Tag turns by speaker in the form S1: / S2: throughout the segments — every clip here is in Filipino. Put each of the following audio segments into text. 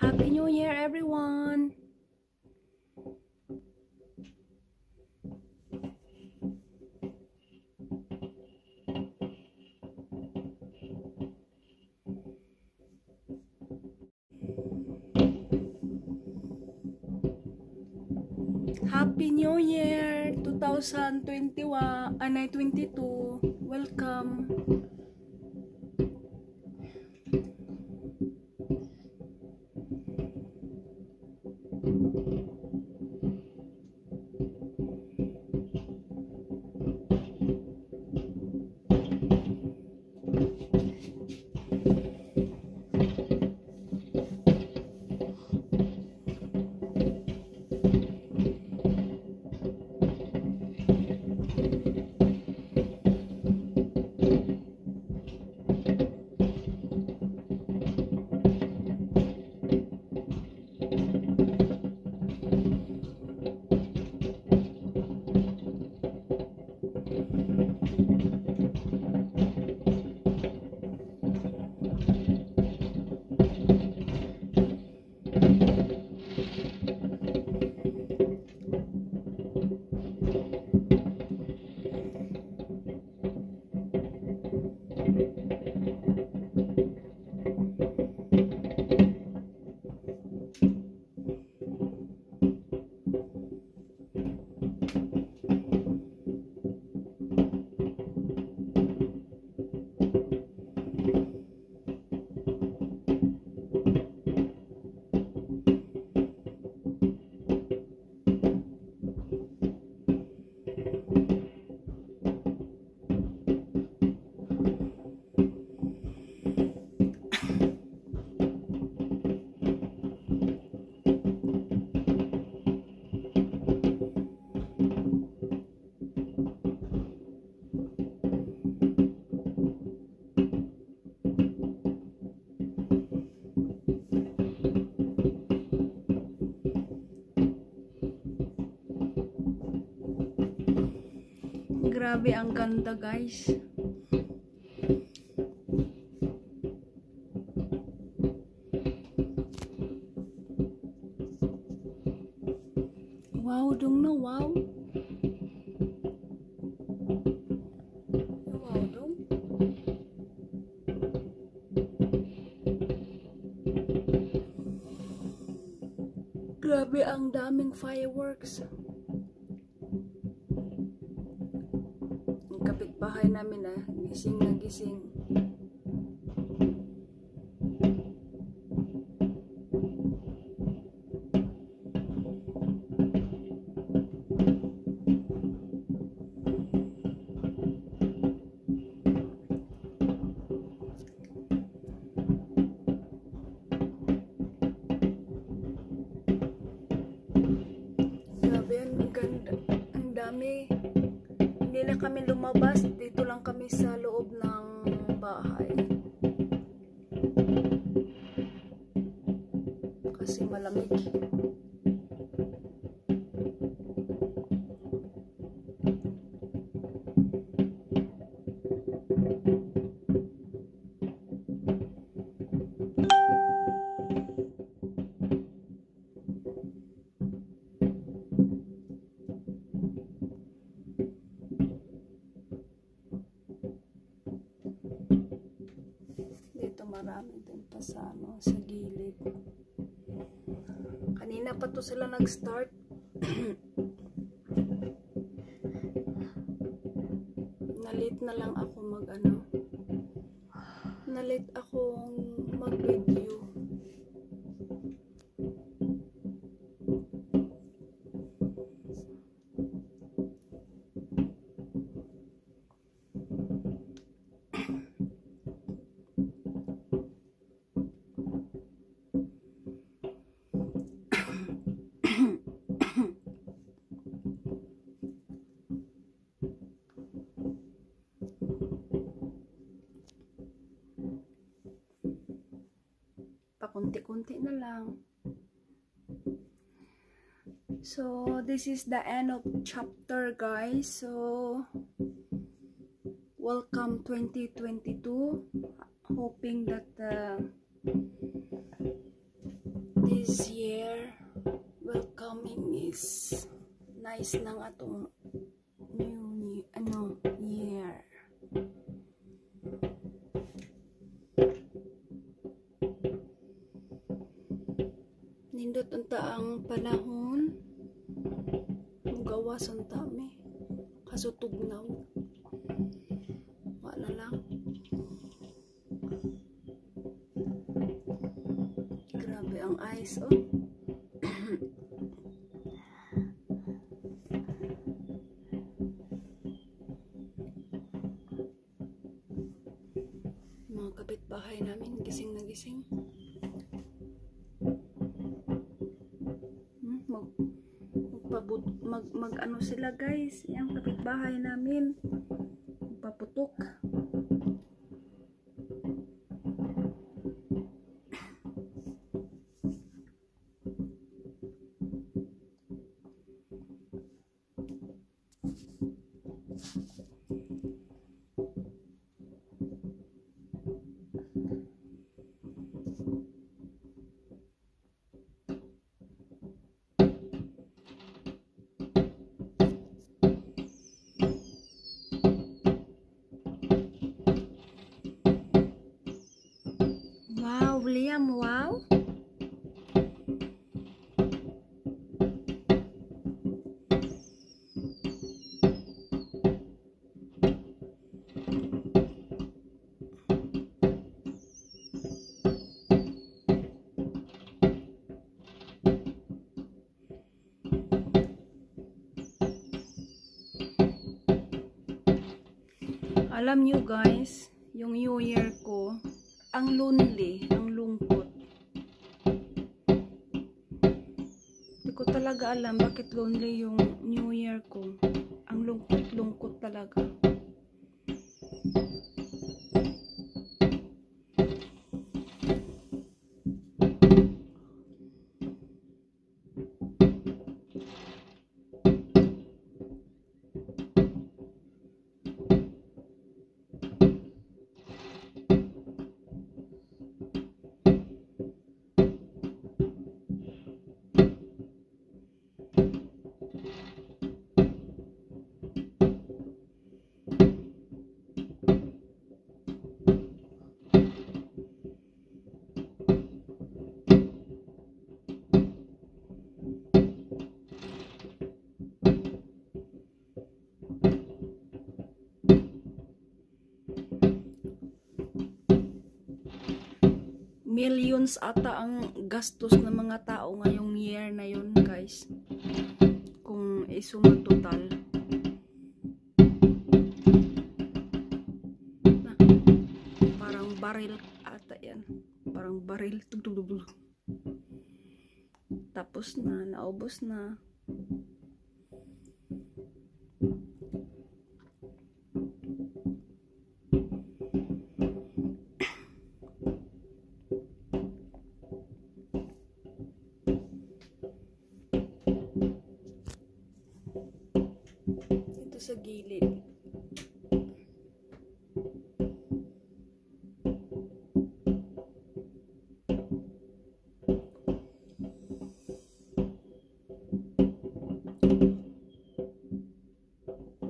S1: Happy New Year, everyone! Happy New Year 2021, anay 22. Welcome. Grabe ang ganda guys. Wow, dong na wow. Wow, dong. Grabe ang daming fireworks. Kapitbahay namin ah, gising na gising. Kami lumabas. Dito lang kami sa loob ng bahay. Kasi malamig. Marami din pa sa ano, sa gilid. Kanina pa to sila nag-start. Nalit na lang ako mag ano. Pakunti-kunti na lang. So, this is the end of chapter, guys. So, welcome 2022. Hoping that uh, this year welcoming is nice ng atong new, new ano year nindot unta ang panahon. Mugawas unta me kasutog na. Wala lang. Grabe ang ice oh. Mga kapitbahay namin gising na gising mag, ano sila guys. Yung kapitbahay namin wow. Alam nyo guys yung new year ko ang lonely, talaga alam bakit lonely yung New Year ko. Ang lungkot-lungkot talaga. Millions ata ang gastos ng mga tao ngayong year na yun guys. Kung isuma total. Na, parang baril ata yan. Parang baril. Tugtugtugtug tapos na naubos na sa gilid.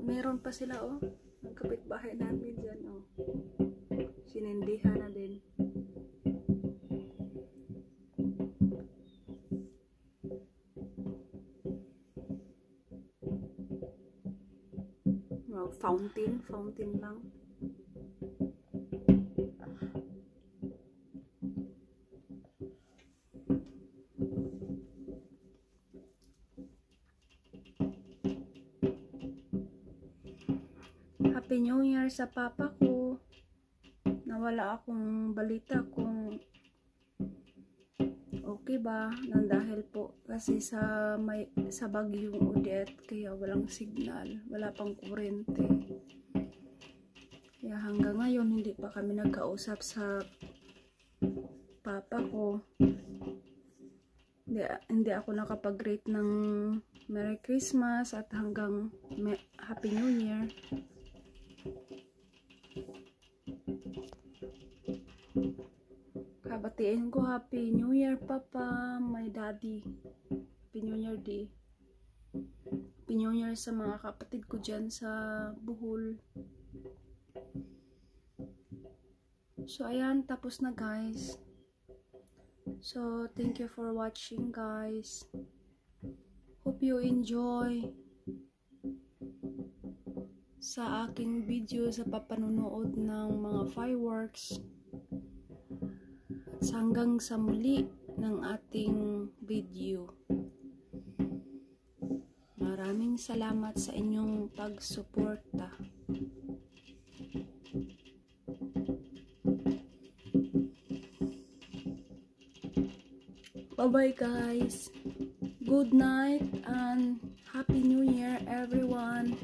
S1: Meron pa sila oh. Ang kapitbahay namin dyan oh. Sinindihan na din. Wow, fountain, fountain lang. Happy New Year sa papa ko. Nawala akong balita kung okay ba nang dahil po kasi sa may sa bagyong Odette kaya walang signal, wala pang kuryente. Kaya hanggang ngayon hindi pa kami nagkausap sa papa ko. Hindi, hindi ako nakapag-greet ng Merry Christmas at hanggang Happy New Year. Batiin ko Happy New Year, Papa, my daddy. Happy New Year, di. Happy New Year sa mga kapatid ko dyan sa Bohol. So, ayan, tapos na guys. So, thank you for watching guys. Hope you enjoy sa aking video sa papanunood ng mga fireworks. Hanggang sa muli ng ating video. Maraming salamat sa inyong pagsuporta. Bye-bye guys. Good night and Happy New Year everyone.